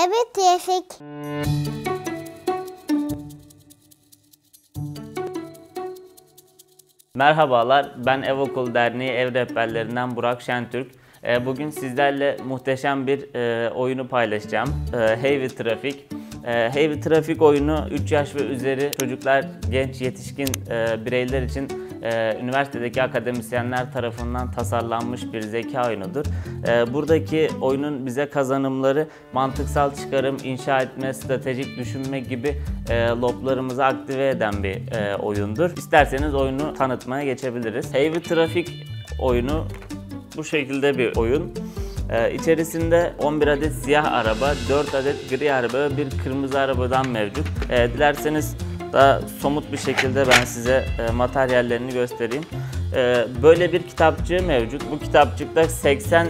Evet trafik. Merhabalar, ben Ev Okul Derneği Ev Rehberlerinden Burak Şentürk. Ee, Bugün sizlerle muhteşem bir e, oyunu paylaşacağım. E, Heavy Traffic. E, Heavy Traffic oyunu 3 yaş ve üzeri çocuklar, genç, yetişkin e, bireyler için e, üniversitedeki akademisyenler tarafından tasarlanmış bir zeka oyunudur. E, Buradaki oyunun bize kazanımları mantıksal çıkarım, inşa etme, stratejik düşünme gibi e, loblarımızı aktive eden bir e, oyundur. İsterseniz oyunu tanıtmaya geçebiliriz. Heavy Traffic oyunu bu şekilde bir oyun. Ee, içerisinde 11 adet siyah araba, 4 adet gri araba ve bir kırmızı arabadan mevcut. Ee, dilerseniz daha somut bir şekilde ben size e, materyallerini göstereyim. Ee, böyle bir kitapçığı mevcut. Bu kitapçıkta 80 e,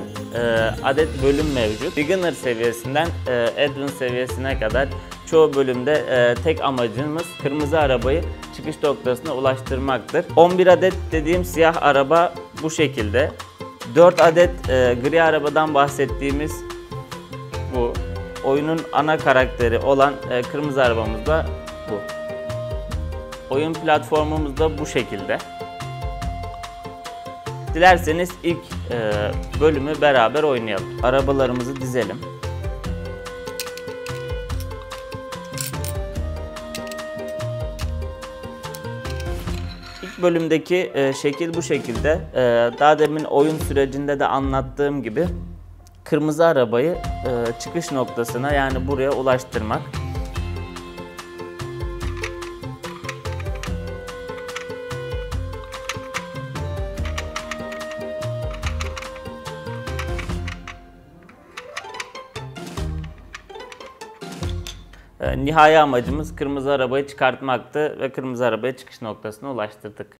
adet bölüm mevcut. Beginner seviyesinden e, Advanced seviyesine kadar çoğu bölümde e, tek amacımız kırmızı arabayı çıkış noktasına ulaştırmaktır. 11 adet dediğim siyah araba bu şekilde. 4 adet e, gri arabadan bahsettiğimiz bu. Oyunun ana karakteri olan e, kırmızı arabamız da bu. Oyun platformumuz da bu şekilde. Dilerseniz ilk e, bölümü beraber oynayalım. Arabalarımızı dizelim. İlk bölümdeki e, şekil bu şekilde. E, daha demin oyun sürecinde de anlattığım gibi kırmızı arabayı e, çıkış noktasına yani buraya ulaştırmak. Nihai amacımız kırmızı arabayı çıkartmaktı ve kırmızı arabayı çıkış noktasına ulaştırdık.